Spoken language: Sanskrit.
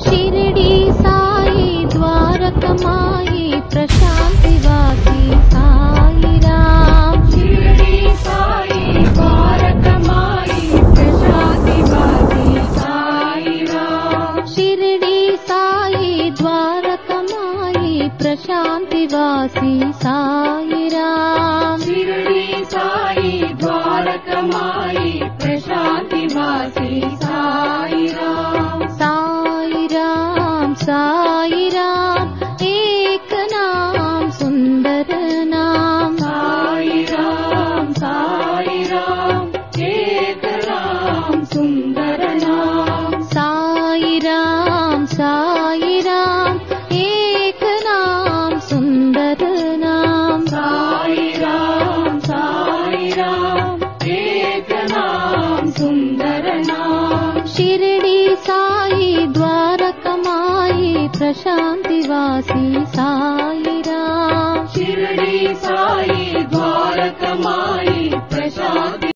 शिरडी साई द्वारकमाई प्रशान्तिवासी साई राम। शिरडी साई प्रशान्तिवासी साई राम। शिरडी साई द्वारकमाई प्रशान्तिवासी साई राम। शिरडी साई द्वारकमाई प्रशान्तिवासी साई राम एक नाम सुंदर नाम। साई राम साई राम एक सुन्दर नाम साई राम साई राम एक नाम सुंदर नाम। साई राम साई राम एक नाम सुन्दर नाम। शिरडी साई द्वारकमाई प्रशान्तिवासी साई राम। शिरडी साई प्रशान्ति